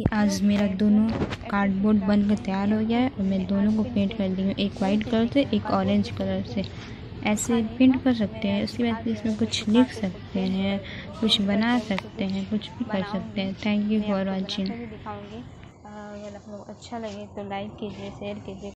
Finally आज मेरा दोनों कार्डबोर्ड बनकर तैयार हो गया है और मैं दोनों को पेंट कर दी हूँ, एक वाइट कलर से, एक ऑरेंज कलर से। ऐसे पेंट कर सकते हैं, उसके बाद इसमें कुछ लिख सकते हैं, कुछ बना सकते हैं, कुछ भी कर सकते हैं। थैंक यू फॉर वॉचिंग अगर आप लोग अच्छा लगे तो लाइक कीजिए शेयर कीजिए।